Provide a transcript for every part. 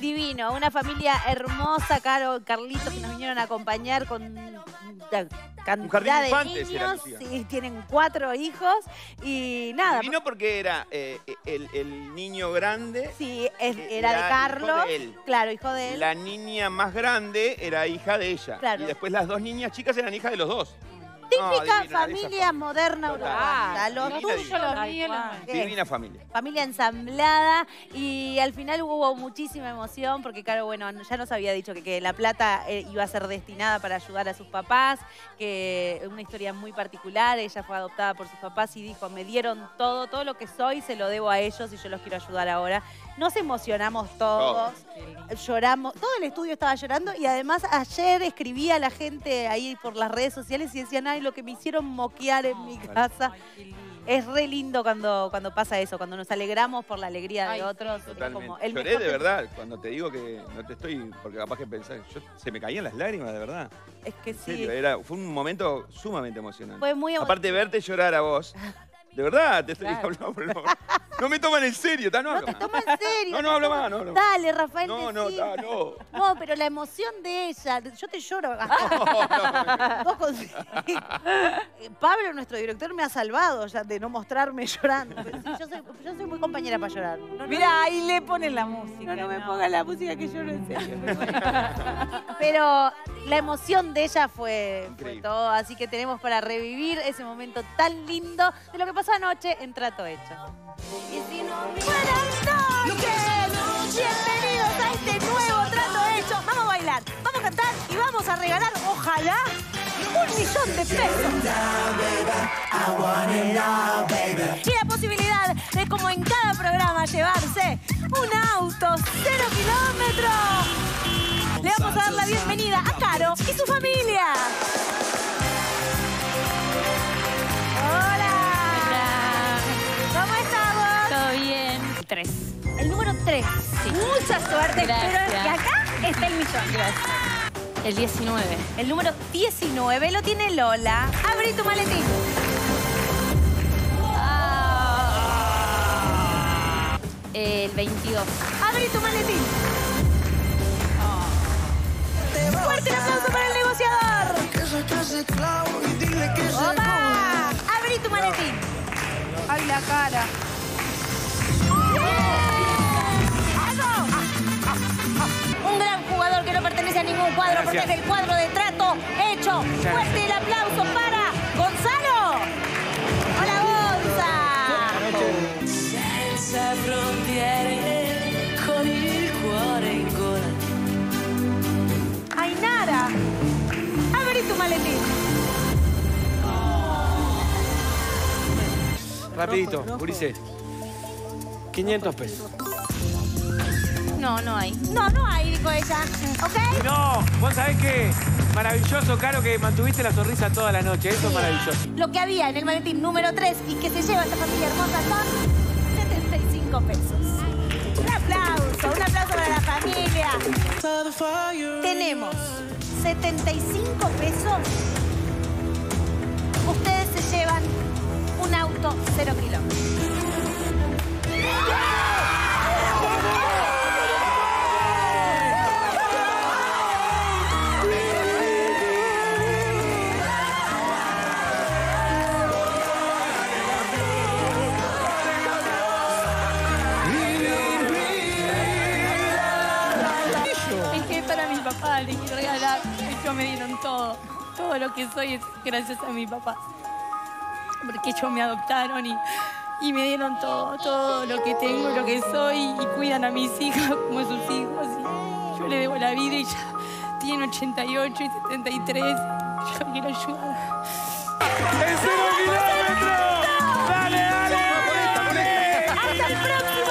Divino, una familia hermosa, Caro, Carlitos, que nos vinieron a acompañar con jardín cantidad de infantes niños. Sí, tienen cuatro hijos y nada. Vino porque era eh, el, el niño grande, Sí, es- Eh, era de era hijo Carlos. de él. Claro, hijo de él. la niña más grande era hija de ella. Claro. Y después las dos niñas chicas eran hijas de los dos. Típica divina, familia moderna uruguaya. Lo Divina, tuyo, divina. lo Tal mío, lo cual. mío. Divina familia. Familia ensamblada y al final hubo muchísima emoción porque, claro, bueno, ya nos había dicho que, que la plata eh, iba a ser destinada para ayudar a sus papás, que una historia muy particular, ella fue adoptada por sus papás y dijo, me dieron todo, todo lo que soy se lo debo a ellos y yo los quiero ayudar ahora. Nos emocionamos todos, lloramos, todo el estudio estaba llorando y además ayer escribía a la gente ahí por las redes sociales y decían, ay, lo que me hicieron moquear en mi casa. Ay. Es re lindo cuando, cuando pasa eso, cuando nos alegramos por la alegría de otros. Totalmente. como el Lloré mejor de verdad cuando te digo que no te estoy, porque capaz que pensás, yo, se me caían las lágrimas, de verdad. Es que En sí. serio, era, fue un momento sumamente emocionante. Fue muy emo- Aparte de verte llorar a vos, de verdad, te estoy Claro. hablando, no, no me toman en serio, ta, no No hablo te más. en serio. No, no hablo más, no hablo más. Dale, Rafael. No, no, decí. ta, no. No, pero la emoción de ella. Yo te lloro. No, no, Vos con- Eh, Pablo, nuestro director, me ha salvado ya de no mostrarme llorando. Pero sí, yo, soy, yo soy muy compañera para llorar. No, no, Mira, ahí le ponen la música. No, no me pongan la música que lloro en serio. Pero la emoción de ella fue, todo. Así que tenemos para revivir ese momento tan lindo de lo que pasó anoche en Trato Hecho. Buenas noches. Bienvenidos a este nuevo Trato Hecho. Vamos a bailar, vamos a cantar y vamos a regalar, ojalá, un millón de pesos. Y la posibilidad de, como en cada programa, llevarse un auto cero kilómetros. La bienvenida a Caro y su familia. Hola. ¿Cómo estamos? Todo bien. Tres. El número 3. Mucha suerte. Gracias. Pero que acá está el millón. Gracias. El 19. El número 19 lo tiene Lola. Abrí tu maletín. El 22. Abrí tu maletín. Fuerte el aplauso para el negociador. ¡Opa! Abrí tu maletín. Ay, la cara. Un gran jugador que no pertenece a ningún cuadro porque es el cuadro de trato hecho. Fuerte el aplauso Rapidito, Ulises. 500 pesos. No, no hay. No, no hay, dijo ella. ¿Ok? No, vos sabés que maravilloso, Caro, que mantuviste la sonrisa toda la noche. Eso es maravilloso. Lo que había en el maletín número 3 y que se lleva esta familia hermosa son 75 pesos. Un aplauso, un aplauso para la familia. Tenemos 75 pesos. Ustedes se llevan un auto cero kilómetros. Que para mi papá le quiero regalar. Ellos me dieron todo. Todo lo que soy es gracias a mi papá. Porque ellos me adoptaron y, y me dieron todo. Todo lo que tengo, lo que soy. Y cuidan a mis hijas como sus hijos. Y yo le debo la vida y ya tienen 88 y 73. Yo quiero ayudar. ¡En cero kilómetros! ¡Dale, dale! Hasta el próximo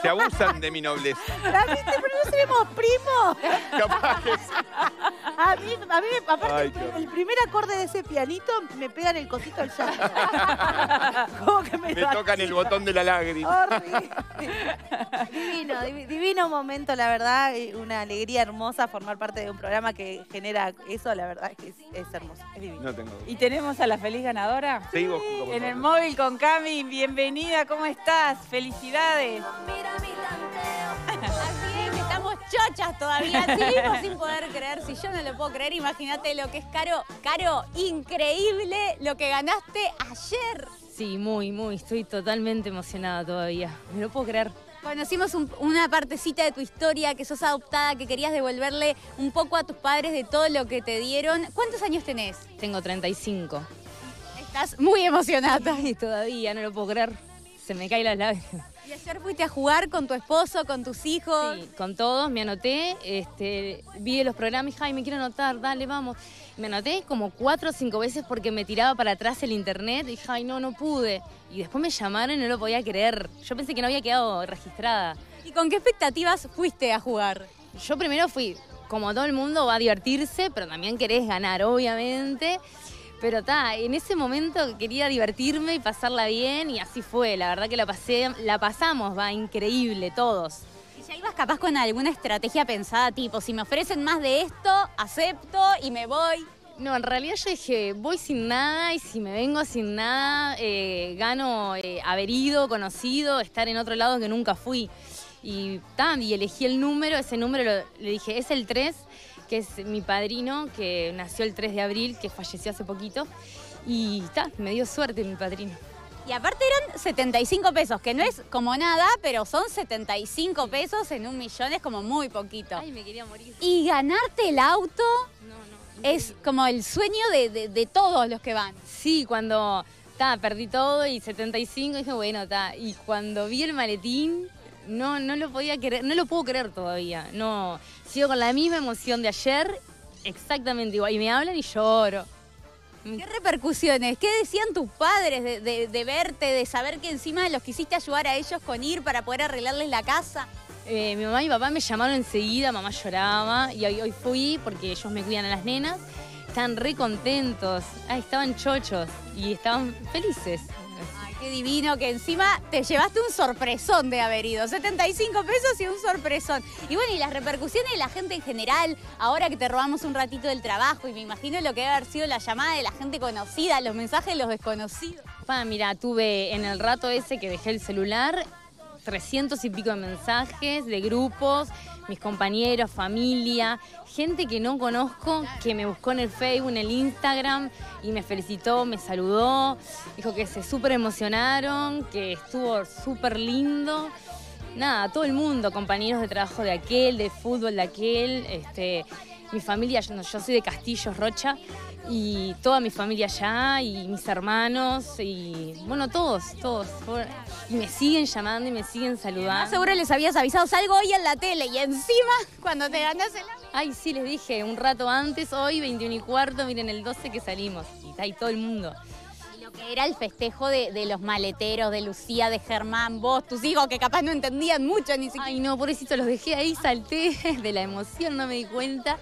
Se abusan de mi nobleza. ¿La viste? Pero no seremos primos. Capaz que sí. A mí, a mí me- aparte, Ay, el, primer acorde de ese pianito me pega en el cosito del llanto. Como que me, Me tocan el botón de la lágrima. Divino, divi- divino momento, la verdad. Una alegría hermosa formar parte de un programa que genera eso, la verdad es que es, es hermoso, es divino. No tengo duda. Y tenemos a la feliz ganadora. Seguí vos, En el móvil con Cami, bienvenida, ¿cómo estás? Felicidades. Es, estamos chochas todavía, seguimos sin poder creer, si yo no lo puedo creer, imagínate lo que es Caro, Caro, increíble lo que ganaste ayer. Sí, muy, muy. Estoy totalmente emocionada todavía. No lo puedo creer. Conocimos un- una partecita de tu historia, que sos adoptada, que querías devolverle un poco a tus padres de todo lo que te dieron. ¿Cuántos años tenés? Tengo 35. Estás muy emocionada. Y todavía no lo puedo creer. Se me caen las lágrimas. Y ayer fuiste a jugar con tu esposo, con tus hijos. Sí, con todos me anoté, este, vi los programas y dije, ay, me quiero anotar, dale, vamos. Me anoté como cuatro o cinco veces porque me tiraba para atrás el internet y dije, ay, no, no pude. Y después me llamaron y no lo podía creer. Yo pensé que no había quedado registrada. ¿Y con qué expectativas fuiste a jugar? Yo primero fui, como todo el mundo, va a divertirse, pero también querés ganar, obviamente. Pero está, en ese momento quería divertirme y pasarla bien y así fue. La verdad que la pasé, la pasamos, va increíble, todos. ¿Y ya ibas capaz con alguna estrategia pensada, tipo, si me ofrecen más de esto, acepto y me voy? No, en realidad yo dije, voy sin nada y si me vengo sin nada, eh, gano eh, haber ido, conocido, estar en otro lado que nunca fui. Y, ta, y elegí el número, ese número lo- le dije, es el 3, que es mi padrino, que nació el 3 de abril, que falleció hace poquito. Y ta, me dio suerte mi padrino. Y aparte eran 75 pesos, que no es como nada, pero son 75 pesos en un millón, es como muy poquito. Ay, me quería morir. Y ganarte el auto No, no. es como el sueño de, de- de todos los que van. Sí, cuando ta, perdí todo y 75 dije, bueno, ta. Y cuando vi el maletín, no, no lo podía creer, no lo puedo creer todavía. No, sigo con la misma emoción de ayer, exactamente igual. Y me hablan y lloro. ¿Qué repercusiones? ¿Qué decían tus padres de, de- de verte, de saber que encima los quisiste ayudar a ellos con ir para poder arreglarles la casa? Eh, mi mamá y mi papá me llamaron enseguida, mamá lloraba y hoy, hoy fui porque ellos me cuidan a las nenas. Estaban re contentos, estaban chochos y estaban felices. Qué divino que encima te llevaste un sorpresón de haber ido. 75 pesos y un sorpresón. Y bueno, y las repercusiones de la gente en general, ahora que te robamos un ratito del trabajo, y me imagino lo que debe haber sido la llamada de la gente conocida, los mensajes de los desconocidos. Pa, mira, tuve en el rato ese que dejé el celular 300 y pico de mensajes de grupos, mis compañeros, familia, gente que no conozco, que me buscó en el Facebook, en el Instagram y me felicitó, me saludó, dijo que se súper emocionaron, que estuvo súper lindo. Nada, todo el mundo, compañeros de trabajo de aquel, de fútbol de aquel, este, mi familia, yo, yo soy de Castillo, Rocha, y toda mi familia allá, y mis hermanos, y bueno, todos, todos. Y me siguen llamando y me siguen saludando. seguro les habías avisado, salgo hoy en la tele y encima cuando te ganas el. Ay, sí, les dije, un rato antes, hoy, 21 y cuarto, miren el 12 que salimos. Y está ahí todo el mundo. Era el festejo de, de los maleteros, de Lucía, de Germán, vos, tus hijos que capaz no entendían mucho ni siquiera. Ay, no, pobrecito, los dejé ahí, salté de la emoción, no me di cuenta.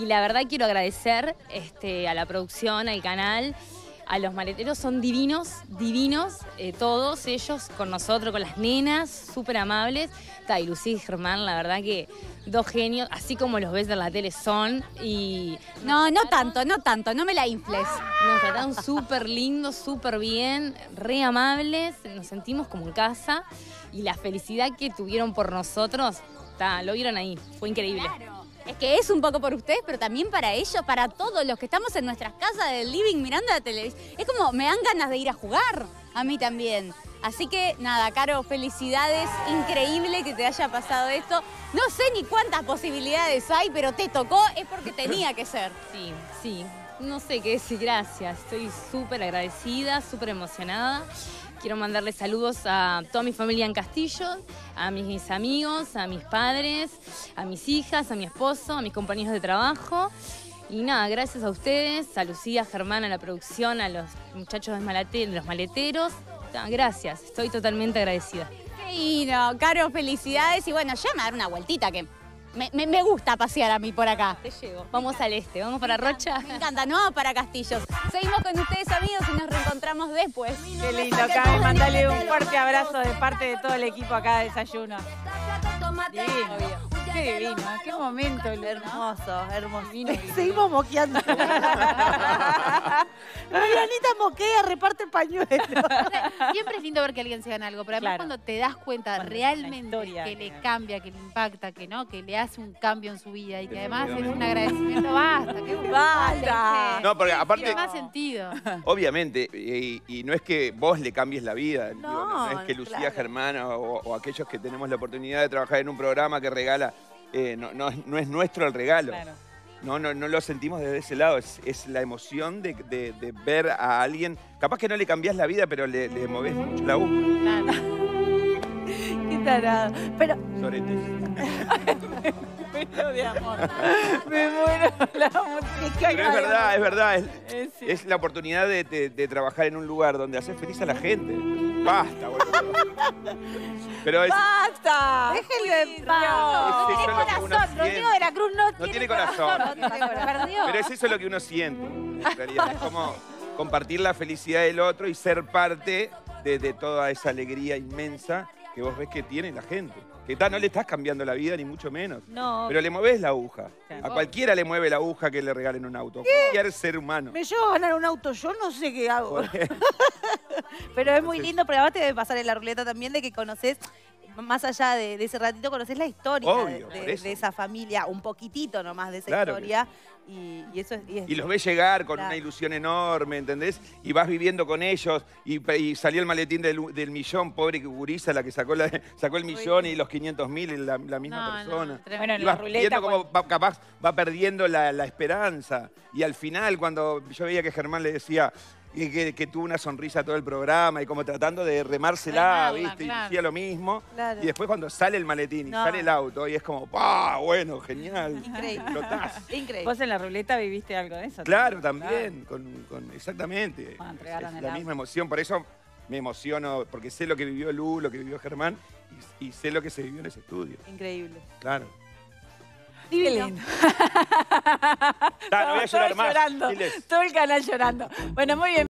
Y la verdad quiero agradecer este, a la producción, al canal, a los maleteros, son divinos, divinos, eh, todos ellos con nosotros, con las nenas, súper amables. Ta, y Lucía y Germán, la verdad que dos genios, así como los ves en la tele son. Y No, no tanto, no tanto, no me la infles. nos trataron súper lindos, súper bien, re amables, nos sentimos como en casa y la felicidad que tuvieron por nosotros, ta, lo vieron ahí, fue increíble. Es que es un poco por ustedes, pero también para ellos, para todos los que estamos en nuestras casas del living mirando la televisión. Es como, me dan ganas de ir a jugar, a mí también. Así que nada, Caro, felicidades, increíble que te haya pasado esto. No sé ni cuántas posibilidades hay, pero te tocó, es porque tenía que ser. Sí, sí, no sé qué decir, gracias, estoy súper agradecida, súper emocionada. Quiero mandarle saludos a toda mi familia en Castillo, a mis amigos, a mis padres, a mis hijas, a mi esposo, a mis compañeros de trabajo. Y nada, gracias a ustedes, a Lucía, a Germán, a la producción, a los muchachos de los maleteros. Gracias, estoy totalmente agradecida. Y no, Caro, felicidades. Y bueno, ya me dar una vueltita que Me, me- me gusta pasear a mí por acá. Te llevo. Vamos al este, vamos para Rocha. Me encanta, no para Castillos. Seguimos con ustedes, amigos, y nos reencontramos después. Qué lindo, Cami. Mandale un fuerte abrazo de parte de todo el equipo acá de Desayuno. Divino. Qué divino, qué momento. Hermoso, hermoso. Seguimos moqueando. Marianita moquea, reparte pañuelos. Siempre es lindo ver que alguien se gana algo, pero además Claro. cuando te das cuenta Cuando realmente historia, que le cambia, que le impacta, que no, que le hace un cambio en su vida y que además es un agradecimiento, basta, que Basta. No, porque aparte, tiene más sentido. obviamente, y, y no es que vos le cambies la vida, digo, no, No, es que Lucía claro. Germana o, o aquellos que tenemos la oportunidad de trabajar en un programa que regala, eh, no, no es- no es nuestro el regalo. Claro. No, no, no lo sentimos desde ese lado, es, es la emoción de, de- ver a alguien, capaz que no le cambiás la vida, pero le, le mucho la aguja. Qué tarado. Pero Soretes. Muero de amor. Me muero la música. Pero es verdad, es verdad, es, Eh, sí. es la oportunidad de, de- de trabajar en un lugar donde haces feliz a la gente. Basta, boludo. Pero es, ¡Basta! déjenlo en Es paz. eso Tiene corazón. Rodrigo de la Cruz no, no tiene corazón. No tiene corazón. Pero es eso lo que uno siente, en realidad. Es como compartir la felicidad del otro y ser parte de, de toda esa alegría inmensa que vos ves que tiene la gente. Que ta, no le estás cambiando la vida, ni mucho menos. No. Pero le mueves la aguja. Claro. A cualquiera le mueve la aguja que le regalen un auto. Cualquier ser humano. Me llevo a ganar un auto, yo no sé qué hago. Pero es muy lindo, porque además te debe pasar en la ruleta también de que conoces, más allá de, de ese ratito, conoces la historia Obvio, de, esa familia, un poquitito nomás de esa Claro que historia. Y, y eso es. y es- Y los ves llegar con Claro. una ilusión enorme, ¿entendés? Y vas viviendo con ellos y, y salió el maletín del, del millón, pobre gurisa, la que sacó, la, sacó el millón y los 500 mil, la, la misma No, no, persona. tremendo. Bueno, en Y la vas ruleta. viendo cómo va, capaz va perdiendo la, la esperanza. Y al final, cuando yo veía que Germán le decía que, que- que tuvo una sonrisa todo el programa y como tratando de remársela, Remarla, ¿viste? claro. Y decía lo mismo. Claro. Y después cuando sale el maletín y No. sale el auto y es como, ¡ah, bueno, genial! Increíble. Explotás. Increíble. Vos en la ruleta viviste algo de eso. Claro, también, con, con- exactamente. Es, la auto. misma emoción, por eso me emociono, porque sé lo que vivió Lu, lo que vivió Germán, y, y sé lo que se vivió en ese estudio. Increíble. Claro. Divino. lindo. Ta, no voy a llorar más. llorando. Todo el canal llorando. Bueno, muy bien.